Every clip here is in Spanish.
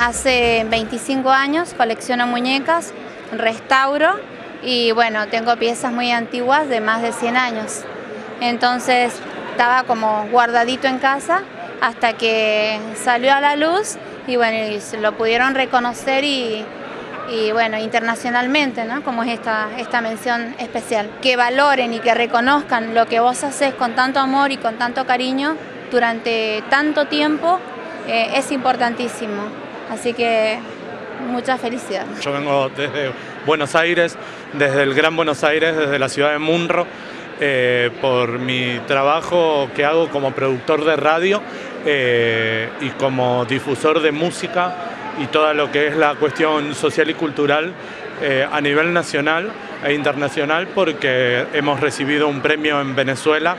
Hace 25 años colecciono muñecas, restauro y bueno, tengo piezas muy antiguas de más de 100 años. Entonces estaba como guardadito en casa hasta que salió a la luz y bueno, y lo pudieron reconocer y, y bueno, internacionalmente, ¿no? Como es esta, esta mención especial. Que valoren y que reconozcan lo que vos haces con tanto amor y con tanto cariño durante tanto tiempo eh, es importantísimo. Así que mucha felicidad. Yo vengo desde Buenos Aires, desde el Gran Buenos Aires, desde la ciudad de Munro, eh, por mi trabajo que hago como productor de radio eh, y como difusor de música y toda lo que es la cuestión social y cultural eh, a nivel nacional e internacional porque hemos recibido un premio en Venezuela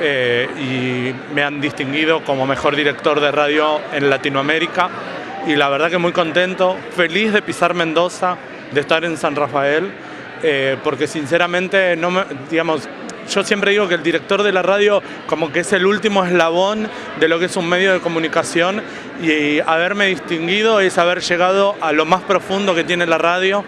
y me han distinguido como mejor director de radio en Latinoamérica y la verdad que muy contento, feliz de pisar Mendoza, de estar en San Rafael, eh, porque sinceramente no digamos, yo siempre digo que el director de la radio como que es el último eslabón de lo que es un medio de comunicación y haberme distinguido es haber llegado a lo más profundo que tiene la radio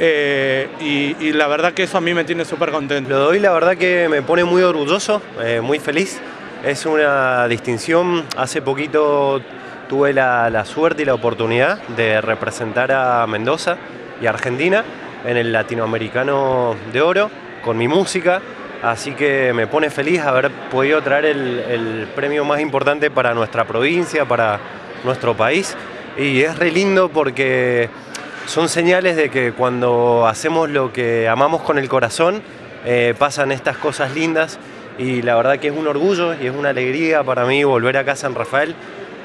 eh, y, la verdad que eso a mí me tiene súper contento. Lo doy la verdad que me pone muy orgulloso, eh, muy feliz. Es una distinción. Hace poquito tuve la, suerte y la oportunidad de representar a Mendoza y Argentina en el Latinoamericano de Oro con mi música. Así que me pone feliz haber podido traer el, premio más importante para nuestra provincia, para nuestro país. Y es re lindo porque son señales de que cuando hacemos lo que amamos con el corazón, eh, pasan estas cosas lindas. Y la verdad que es un orgullo y es una alegría para mí volver acá a San Rafael.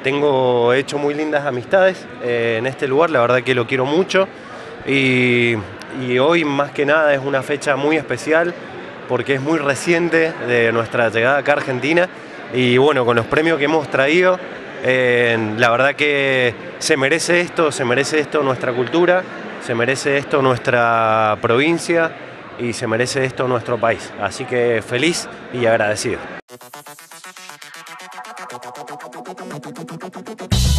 Tengo hecho muy lindas amistades eh, en este lugar, la verdad que lo quiero mucho. y hoy más que nada es una fecha muy especial porque es muy reciente de nuestra llegada acá a Argentina y bueno, con los premios que hemos traído, eh, la verdad que se merece esto, se merece esto nuestra cultura, se merece esto nuestra provincia y se merece esto nuestro país. Así que feliz y agradecido. パパパパパパ